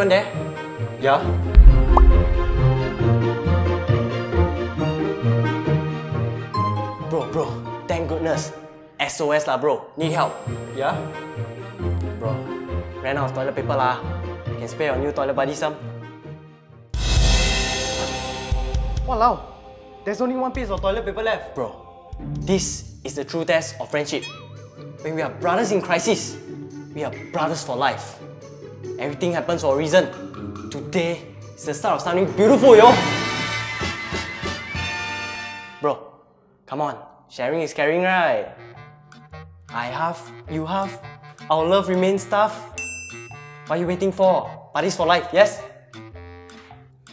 Anyone there? Yeah? Bro, bro, thank goodness. SOS lah, bro. Need help. Yeah? Bro, ran out of toilet paper lah. Can spare your new toilet buddy some? Walao, there's only one piece of toilet paper left. Bro, this is the true test of friendship. When we are brothers in crisis, we are brothers for life. Everything happens for a reason. Today is the start of something beautiful, yo! Bro, come on. Sharing is caring, right? I have, you have. Our love remains tough. What are you waiting for? Buddies for life, yes?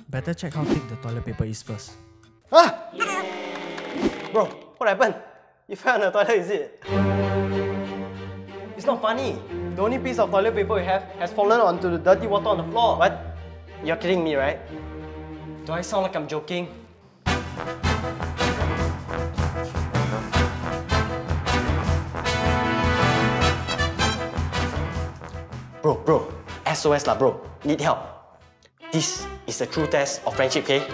Better check how thick the toilet paper is first. Ah! Bro, what happened? You fell on the toilet, is it? It's not funny. The only piece of toilet paper we have has fallen onto the dirty water on the floor. What? You're kidding me, right? Do I sound like I'm joking? Bro, bro, SOS lah bro, need help. This is the true test of friendship, okay?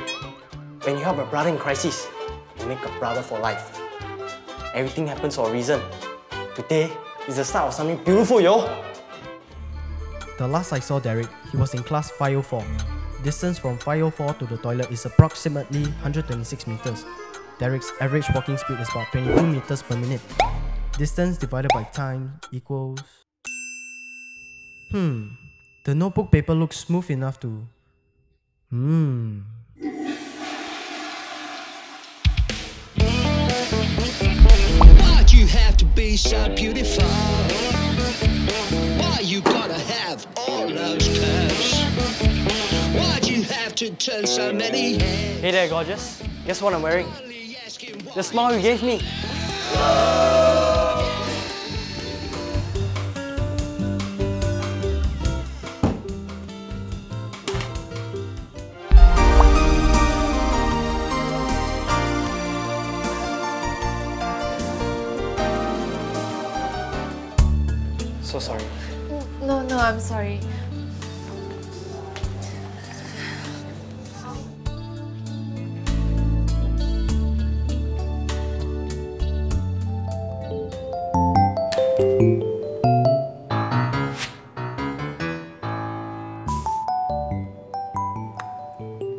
When you help a brother in crisis, you make a brother for life. Everything happens for a reason. Today is the start of something beautiful, yo! The last I saw Derek, he was in class 504. Distance from 504 to the toilet is approximately 126 meters. Derek's average walking speed is about 22 meters per minute. Distance divided by time equals... Hmm, the notebook paper looks smooth enough to... Hmm... so beautiful? Why you gotta have all those curves? Why'd you have to turn so many heads? Hey there, gorgeous. Guess what I'm wearing? The smile you gave me. So sorry. No, no, I'm sorry.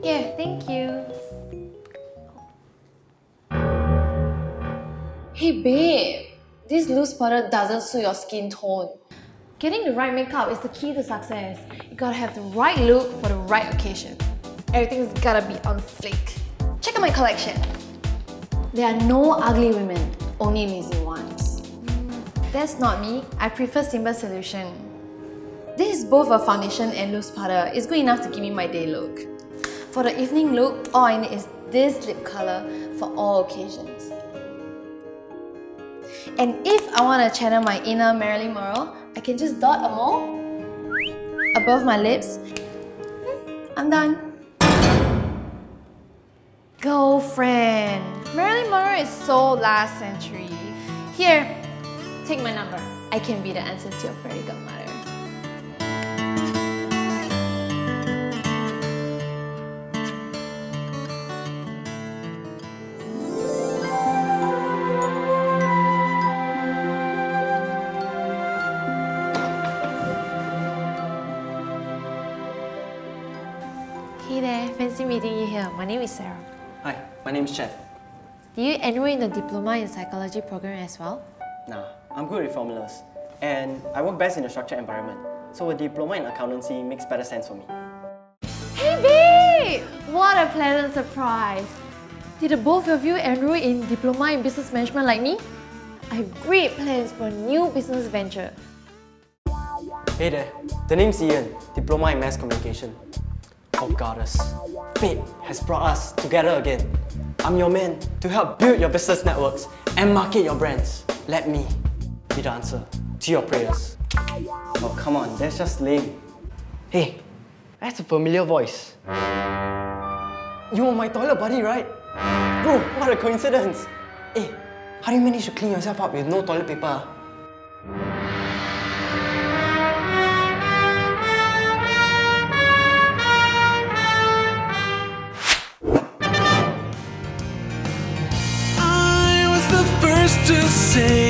Yeah, thank you. Hey babe, this loose powder doesn't suit your skin tone. Getting the right makeup is the key to success. You gotta have the right look for the right occasion. Everything's gotta be on fleek. Check out my collection. There are no ugly women, only lazy ones. That's not me. I prefer simple solution. This is both a foundation and loose powder. It's good enough to give me my day look. For the evening look, all I need is this lip color for all occasions. And if I want to channel my inner Marilyn Monroe, I can just dot a mole above my lips. Hmm, I'm done. Girlfriend. Marilyn Monroe is so last century. Here, take my number. I can be the answer to your fairy godmother. Fancy meeting you here. My name is Sarah. Hi, my name is Chad. Do you enroll in the diploma in psychology program as well? Nah, I'm good with formulas. And I work best in a structured environment. So a diploma in accountancy makes better sense for me. Hey babe! What a pleasant surprise! Did the both of you enroll in diploma in business management like me? I have great plans for a new business venture. Hey there, the name's Ian, diploma in mass communication. Oh goddess, fate has brought us together again. I'm your man to help build your business networks and market your brands. Let me be the answer to your prayers. Oh come on, that's just lame. Hey, that's a familiar voice. You were my toilet buddy, right? Bro, what a coincidence! Hey, how do you manage to clean yourself up with no toilet paper? To say